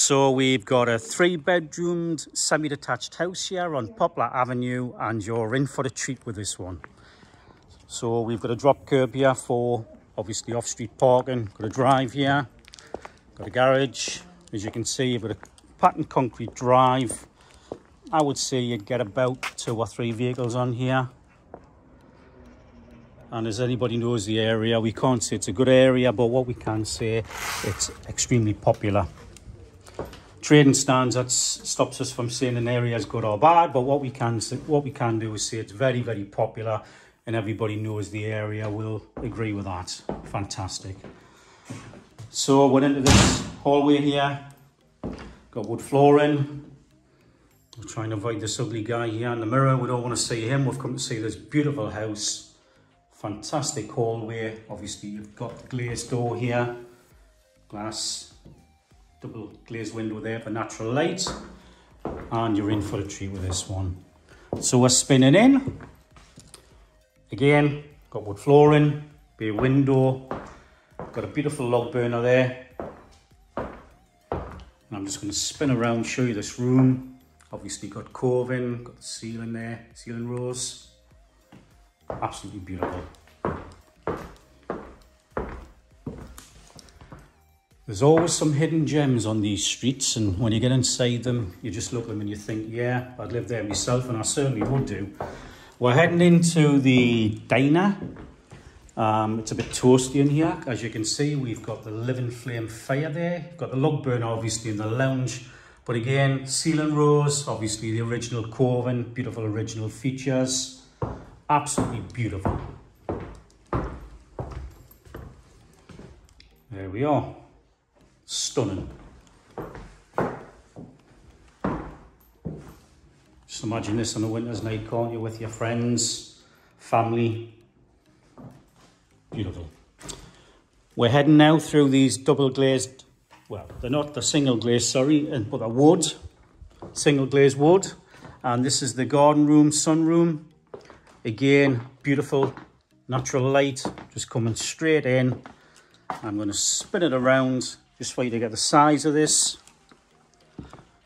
So we've got a three bedroomed semi-detached house here on Poplar Avenue and you're in for a treat with this one. So we've got a drop curb here for obviously off-street parking, got a drive here, got a garage. As you can see, you've got a patterned concrete drive. I would say you'd get about two or three vehicles on here. And as anybody knows the area, we can't say it's a good area, but what we can say, it's extremely popular. Trading Standards, that stops us from saying an area is good or bad, but what we can what we can do is say it's very, very popular and everybody knows the area will agree with that. Fantastic. So went into this hallway here, got wood flooring. We're trying to avoid this ugly guy here in the mirror. We don't want to see him. We've come to see this beautiful house. Fantastic hallway. Obviously you've got the glazed door here, glass, double glazed window there for natural light. And you're in for a treat with this one. So we're spinning in. Again, got wood flooring, bay window, got a beautiful log burner there. And I'm just going to spin around, show you this room. Obviously got coving, got the ceiling there, ceiling rose. Absolutely beautiful. There's always some hidden gems on these streets and when you get inside them, you just look at them and you think, yeah, I'd live there myself and I certainly would do. We're heading into the diner. Um, it's a bit toasty in here. As you can see, we've got the living flame fire there. We've got the log burner, obviously, in the lounge. But again, ceiling rose, obviously the original coving, beautiful original features. Absolutely beautiful. There we are. Stunning. Just imagine this on a winter's night, can't you, with your friends, family. Beautiful. We're heading now through these double glazed, well, they're not the single glazed, sorry, but they're wood, single glazed wood. And this is the garden room, sunroom. Again, beautiful natural light, just coming straight in. I'm going to spin it around just for you to get the size of this.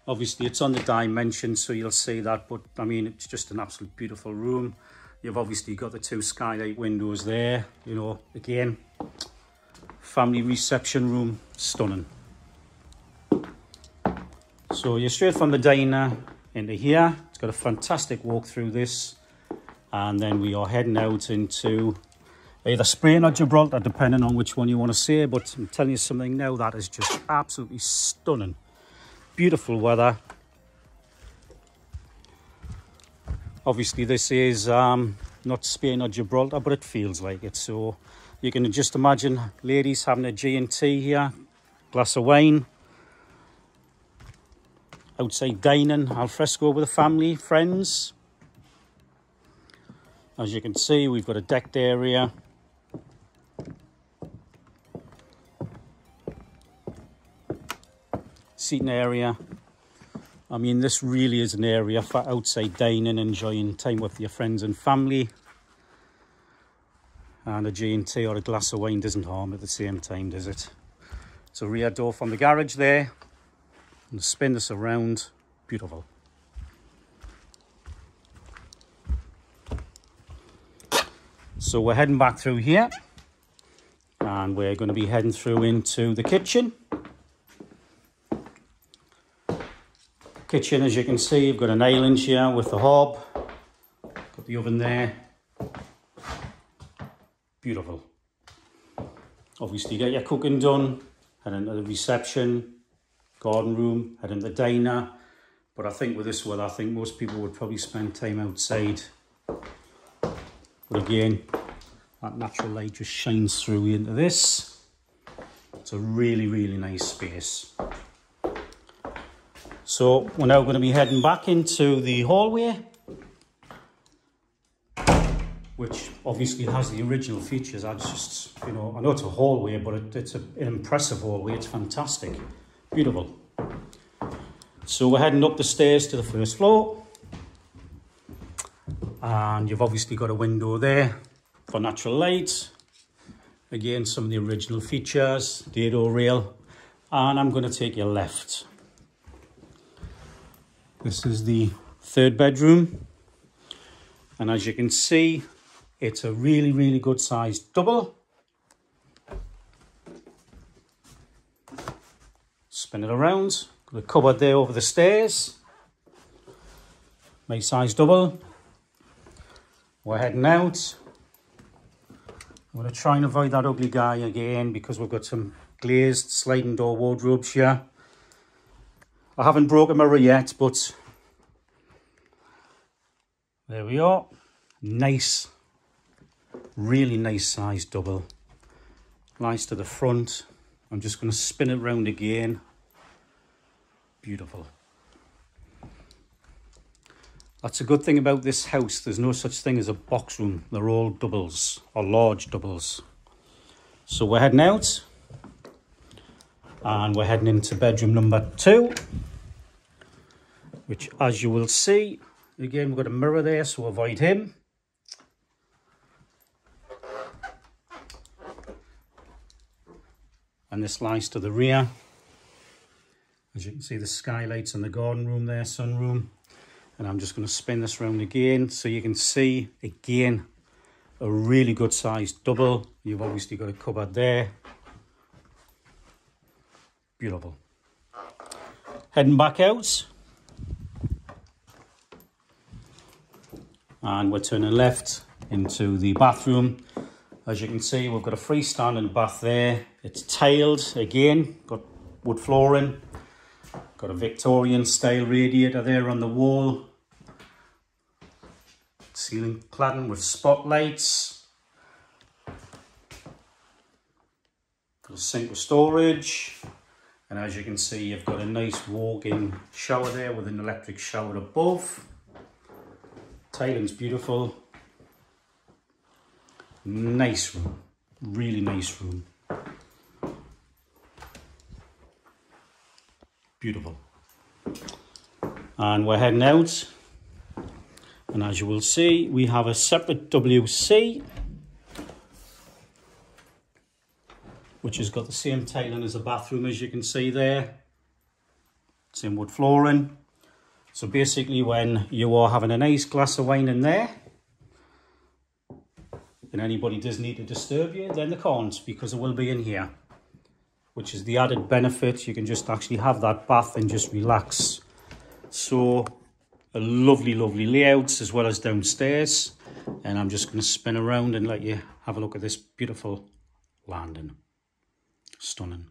Obviously, it's on the dimension, so you'll see that, but I mean, it's just an absolute beautiful room. You've obviously got the two skylight windows there, you know, again, family reception room, stunning. So you're straight from the diner into here. It's got a fantastic walk through this. And then we are heading out into either Spain or Gibraltar, depending on which one you want to say. But I'm telling you something now, that is just absolutely stunning beautiful weather. Obviously, this is um, not Spain or Gibraltar, but it feels like it. So you can just imagine ladies having a G&T here, glass of wine, outside dining, al fresco with the family, friends. As you can see, we've got a decked area seating area. I mean, this really is an area for outside dining, enjoying time with your friends and family. And a G&T or a glass of wine doesn't harm at the same time, does it? So rear door from the garage there. And spin this around. Beautiful. So we're heading back through here. And we're going to be heading through into the kitchen. Kitchen, as you can see, you've got an island here with the hob. Got the oven there. Beautiful. Obviously, you get your cooking done, head into the reception, garden room, head into the diner. But I think with this weather, I think most people would probably spend time outside. But again, that natural light just shines through into this. It's a really, really nice space. So we're now going to be heading back into the hallway, which obviously has the original features. I just, you know, I know it's a hallway, but it, it's a, an impressive hallway. It's fantastic, beautiful. So we're heading up the stairs to the first floor. And you've obviously got a window there for natural light. Again, some of the original features, dado rail. And I'm going to take you left This is the third bedroom. And as you can see, it's a really, really good sized double. Spin it around. Got a cupboard there over the stairs. Nice size double. We're heading out. I'm going to try and avoid that ugly guy again because we've got some glazed sliding door wardrobes here. I haven't broken my mirror yet, but there we are. Nice, really nice size double. Nice to the front. I'm just going to spin it round again. Beautiful. That's a good thing about this house. There's no such thing as a box room. They're all doubles or large doubles. So we're heading out and we're heading into bedroom number two, which as you will see, again, we've got a mirror there, so avoid him. And this lies to the rear. As you can see, the skylights in the garden room there, sunroom. And I'm just going to spin this round again so you can see again a really good sized double. You've obviously got a cupboard there. Beautiful. Heading back out and we're turning left into the bathroom as you can see we've got a freestanding bath there it's tiled again got wood flooring got a Victorian style radiator there on the wall Ceiling cladding with spotlights. Got a sink with storage. And as you can see, you've got a nice walk-in shower there with an electric shower above. Tiling's beautiful. Nice room. Really nice room. Beautiful. And we're heading out and as you will see, we have a separate WC, which has got the same tiling as the bathroom, as you can see there. Same wood flooring. So basically when you are having a nice glass of wine in there, and anybody does need to disturb you, then they can't because it will be in here. Which is the added benefit. You can just actually have that bath and just relax. So a lovely, lovely layouts as well as downstairs. And I'm just going to spin around and let you have a look at this beautiful landing. Stunning.